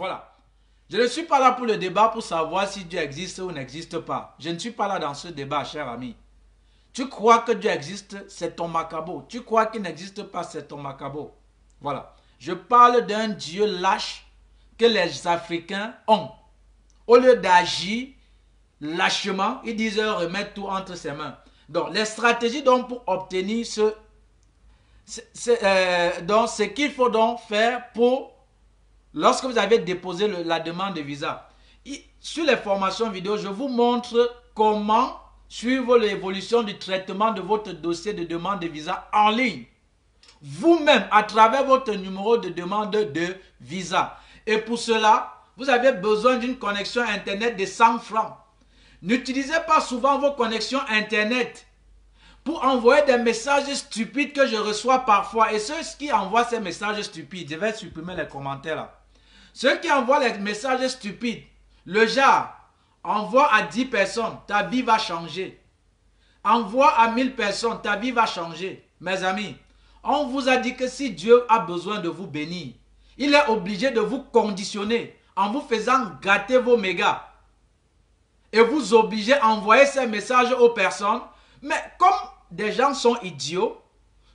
Voilà. Je ne suis pas là pour le débat pour savoir si Dieu existe ou n'existe pas. Je ne suis pas là dans ce débat, cher ami. Tu crois que Dieu existe, c'est ton macabo. Tu crois qu'il n'existe pas, c'est ton macabo. Voilà. Je parle d'un Dieu lâche que les Africains ont. Au lieu d'agir lâchement, ils disent remettre tout entre ses mains. Donc, les stratégies donc pour obtenir ce... Euh, donc, ce qu'il faut donc faire pour... Lorsque vous avez déposé la demande de visa. sur les formations vidéo, je vous montre comment suivre l'évolution du traitement de votre dossier de demande de visa en ligne. Vous-même, à travers votre numéro de demande de visa. Et pour cela, vous avez besoin d'une connexion Internet de 100 francs. N'utilisez pas souvent vos connexions Internet pour envoyer des messages stupides que je reçois parfois. Et ceux qui envoient ces messages stupides, je vais supprimer les commentaires là. Ceux qui envoient les messages stupides, le genre, envoie à 10 personnes, ta vie va changer. Envoie à 1000 personnes, ta vie va changer. Mes amis, on vous a dit que si Dieu a besoin de vous bénir, il est obligé de vous conditionner en vous faisant gâter vos mégas. Et vous obliger à envoyer ces messages aux personnes. Mais comme des gens sont idiots,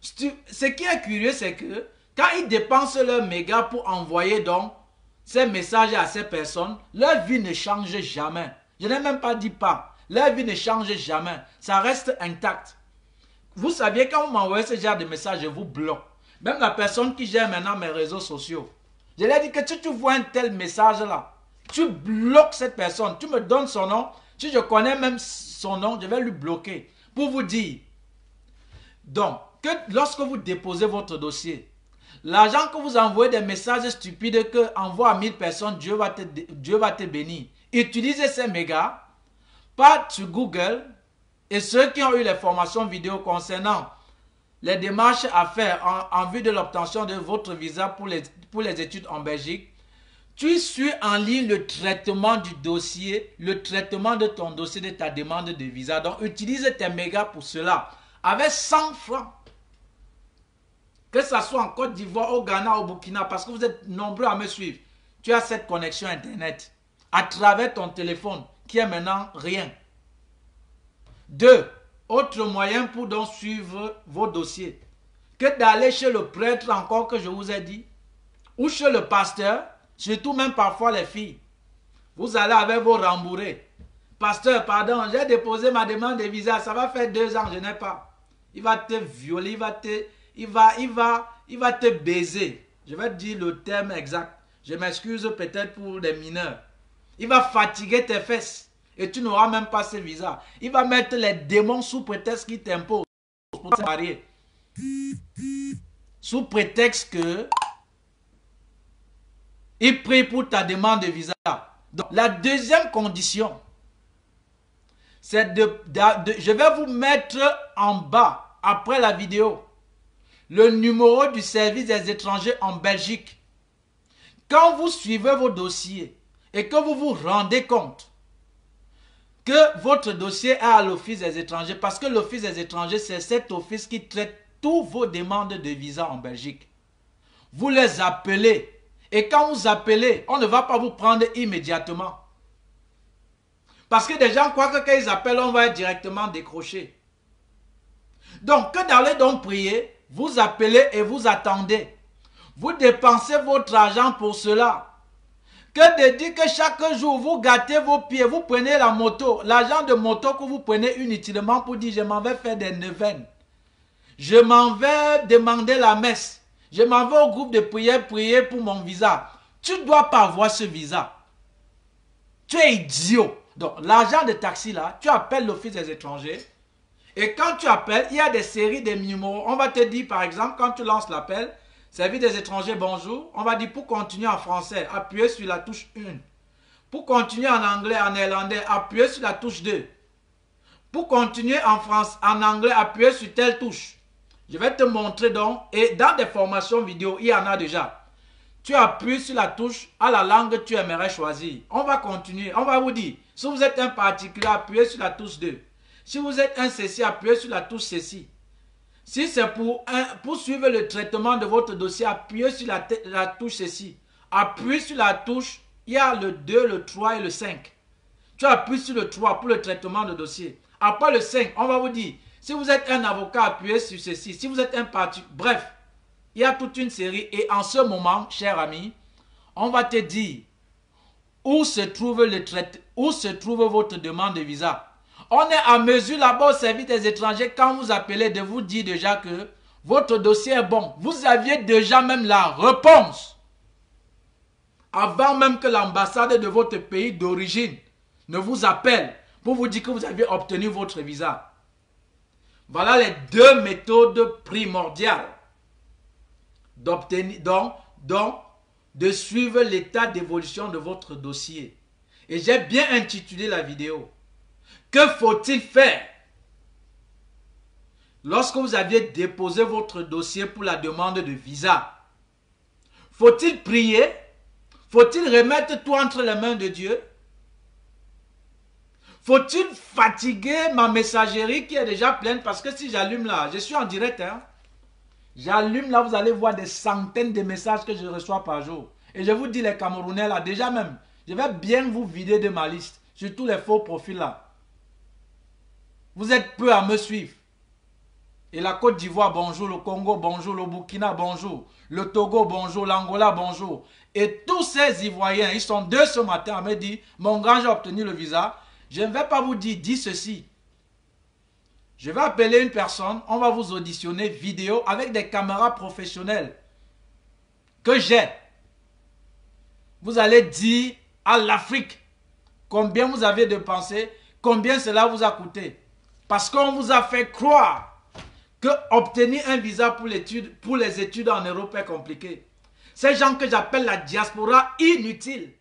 ce qui est curieux, c'est que quand ils dépensent leurs mégas pour envoyer donc ces messages à ces personnes, leur vie ne change jamais. Je n'ai même pas dit pas. Leur vie ne change jamais. Ça reste intact. Vous saviez, quand vous m'envoyez ce genre de message, je vous bloque. Même la personne qui gère maintenant mes réseaux sociaux. Je lui ai dit que si tu vois un tel message là, tu bloques cette personne. Tu me donnes son nom. Si je connais même son nom, je vais lui bloquer. Pour vous dire. Donc, que lorsque vous déposez votre dossier, l'argent que vous envoyez des messages stupides que envoie à 1000 personnes, Dieu va te, Dieu va te bénir. Utilisez ces mégas, pas sur Google, et ceux qui ont eu les formations vidéo concernant les démarches à faire en, vue de l'obtention de votre visa pour les, études en Belgique, tu suis en ligne le traitement du dossier, le traitement de ton dossier de ta demande de visa. Donc, utilise tes mégas pour cela. Avec 100 francs. Que ce soit en Côte d'Ivoire, au Ghana, au Burkina, parce que vous êtes nombreux à me suivre. Tu as cette connexion Internet à travers ton téléphone qui est maintenant rien. Deux, autre moyen pour donc suivre vos dossiers que d'aller chez le prêtre encore que je vous ai dit, ou chez le pasteur, surtout même parfois les filles. Vous allez avec vos rembourrés. Pasteur, pardon, j'ai déposé ma demande de visa, ça va faire deux ans, je n'ai pas. Il va te violer, il va te, il va, il va, il va te baiser. Je vais te dire le terme exact. Je m'excuse peut-être pour les mineurs. Il va fatiguer tes fesses et tu n'auras même pas ce visa. Il va mettre les démons sous prétexte qu'il t'impose pour te marier. Sous prétexte que il prie pour ta demande de visa. Donc, la deuxième condition, c'est de, Je vais vous mettre en bas, après la vidéo, le numéro du service des étrangers en Belgique. Quand vous suivez vos dossiers et que vous vous rendez compte que votre dossier est à l'Office des étrangers, parce que l'Office des étrangers, c'est cet office qui traite toutes vos demandes de visa en Belgique. Vous les appelez. Et quand vous appelez, on ne va pas vous prendre immédiatement. Parce que des gens croient que quand ils appellent, on va être directement décroché. Donc, que d'aller donc prier, vous appelez et vous attendez. Vous dépensez votre argent pour cela que de dire que chaque jour vous gâtez vos pieds, vous prenez la moto, l'argent de moto que vous prenez inutilement pour dire je m'en vais faire des neuvaines. Je m'en vais demander la messe. Je m'en vais au groupe de prière prier pour mon visa. Tu ne dois pas avoir ce visa. Tu es idiot. Donc, l'argent de taxi là, tu appelles l'office des étrangers. Et quand tu appelles, il y a des séries de numéros. On va te dire, par exemple, quand tu lances l'appel, Service des étrangers, bonjour. On va dire pour continuer en français, appuyez sur la touche 1. Pour continuer en anglais, en néerlandais, appuyez sur la touche 2. Pour continuer en, France, en anglais, appuyez sur telle touche. Je vais te montrer donc. Et dans des formations vidéo, il y en a déjà. Tu appuies sur la touche à la langue que tu aimerais choisir. On va continuer. On va vous dire, si vous êtes un particulier, appuyez sur la touche 2. Si vous êtes un ceci, appuyez sur la touche ceci. Si c'est pour, pour suivre le traitement de votre dossier, appuyez sur la, touche ceci. appuie sur la touche, il y a le 2, le 3 et le 5. Tu appuies sur le 3 pour le traitement de dossier. Après le 5, on va vous dire, si vous êtes un avocat, appuyez sur ceci. Si vous êtes un parti, bref, il y a toute une série. Et en ce moment, cher ami, on va te dire où se trouve, le où se trouve votre demande de visa. On est à mesure là-bas au service des étrangers quand vous appelez de vous dire déjà que votre dossier est bon. Vous aviez déjà même la réponse. Avant même que l'ambassade de votre pays d'origine ne vous appelle pour vous dire que vous avez obtenu votre visa. Voilà les deux méthodes primordiales d'obtenir, de suivre l'état d'évolution de votre dossier. Et j'ai bien intitulé la vidéo. Que faut-il faire? Lorsque vous aviez déposé votre dossier pour la demande de visa Faut-il prier? Faut-il remettre tout entre les mains de Dieu? Faut-il fatiguer ma messagerie qui est déjà pleine? Parce que si j'allume là, je suis en direct. Hein? J'allume là, vous allez voir des centaines de messages que je reçois par jour. Et je vous dis les Camerounais là, déjà même, je vais bien vous vider de ma liste. Surtout les faux profils là. Vous êtes peu à me suivre. Et la Côte d'Ivoire, bonjour. Le Congo, bonjour. Le Burkina, bonjour. Le Togo, bonjour. L'Angola, bonjour. Et tous ces Ivoiriens, ils sont deux ce matin à me dire, mon grand, j'ai obtenu le visa. Je ne vais pas vous dire, dis ceci. Je vais appeler une personne, on va vous auditionner vidéo avec des caméras professionnelles que j'ai. Vous allez dire à l'Afrique combien vous avez dépensé, combien cela vous a coûté. Parce qu'on vous a fait croire que obtenir un visa pour, pour les études en Europe est compliqué. Ces gens que j'appelle la diaspora inutile.